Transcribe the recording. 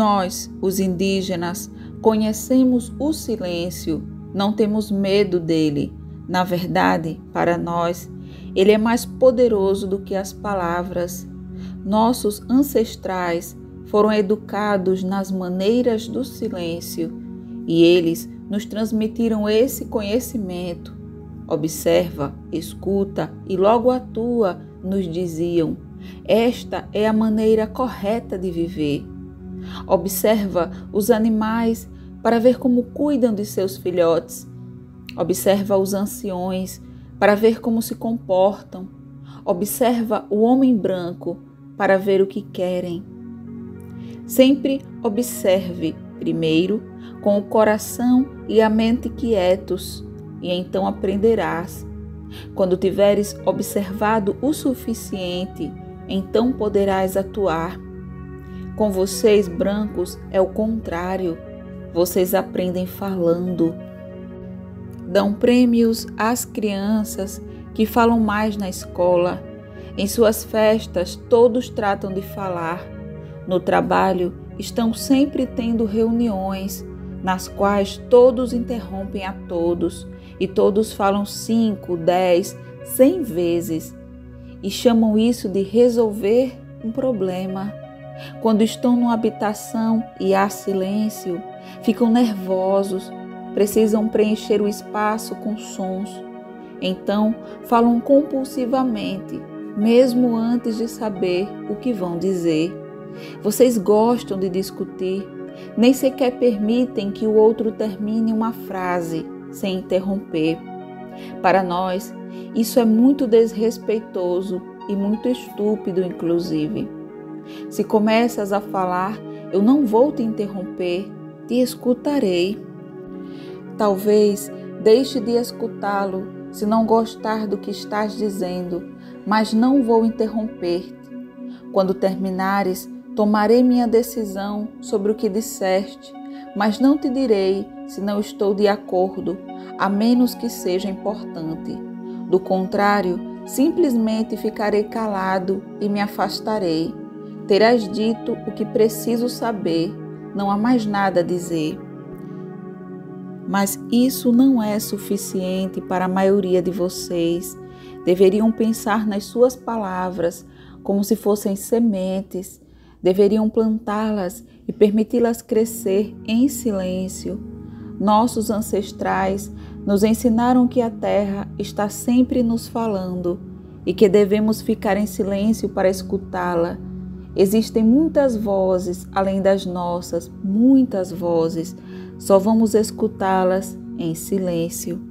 Nós, os indígenas, conhecemos o silêncio, não temos medo dele. Na verdade, para nós, ele é mais poderoso do que as palavras. Nossos ancestrais foram educados nas maneiras do silêncio e eles nos transmitiram esse conhecimento. Observa, escuta e logo atua, nos diziam. Esta é a maneira correta de viver. Observa os animais para ver como cuidam de seus filhotes. Observa os anciões para ver como se comportam. Observa o homem branco para ver o que querem. Sempre observe, primeiro, com o coração e a mente quietos, e então aprenderás. Quando tiveres observado o suficiente, então poderás atuar. Com vocês, brancos, é o contrário. Vocês aprendem falando. Dão prêmios às crianças que falam mais na escola. Em suas festas, todos tratam de falar. No trabalho, estão sempre tendo reuniões nas quais todos interrompem a todos e todos falam cinco, dez, cem vezes e chamam isso de resolver um problema. Quando estão numa habitação e há silêncio, ficam nervosos, precisam preencher o espaço com sons. Então falam compulsivamente, mesmo antes de saber o que vão dizer. Vocês gostam de discutir, nem sequer permitem que o outro termine uma frase sem interromper. Para nós, isso é muito desrespeitoso e muito estúpido, inclusive. Se começas a falar, eu não vou te interromper, te escutarei. Talvez deixe de escutá-lo se não gostar do que estás dizendo, mas não vou interromper-te. Quando terminares, tomarei minha decisão sobre o que disseste, mas não te direi se não estou de acordo, a menos que seja importante. Do contrário, simplesmente ficarei calado e me afastarei. Terás dito o que preciso saber, não há mais nada a dizer. Mas isso não é suficiente para a maioria de vocês. Deveriam pensar nas suas palavras como se fossem sementes, deveriam plantá-las e permiti-las crescer em silêncio. Nossos ancestrais nos ensinaram que a terra está sempre nos falando e que devemos ficar em silêncio para escutá-la. Existem muitas vozes além das nossas, muitas vozes. Só vamos escutá-las em silêncio.